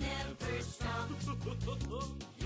never stop.